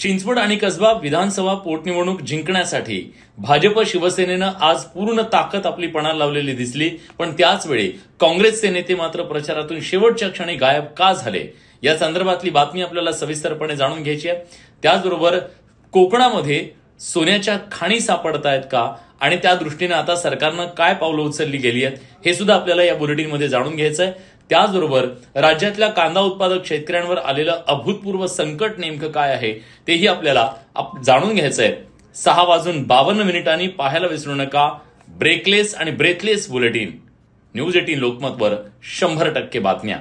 चिंचवड आणि कसबा विधानसभा पोटनिवडणूक जिंकण्यासाठी भाजप शिवसेनेनं आज पूर्ण ताकद आपली पणाला लावलेली दिसली. पण त्याच वेळी काँग्रेसचे नेते मात्र प्रचारातून शेवटच्या क्षणी गायब का झाले? या संदर्भातली बातमी आपल्याला सविस्तरपणे जाणून घ्यायची आहे. त्याचबरोबर कोकणामध्ये सोन्याच्या खाणी सापडत आहेत का? आणि त्या दृष्टीने आता सरकारनं काय पावलं उचलली गेली आहेत? हे सुद्धा आपल्याला या बुलेटिनमध्ये जाणून घ्यायचं आहे त्याचबरोबर राज्यातल्या कांदा उत्पादक शेतकऱ्यांवर आलेलं अभूतपूर्व संकट नेमकं काय आहे तेही आपल्याला आप- जाणून घ्यायचं आहे सहा वाजून बावन्न मिनिटांनी पाहायला विसरू नका. ब्रेकलेस आणि ब्रेथलेस बुलेटिन. न्यूज एटीन लोकमतवर शंभर टक्के बातम्या.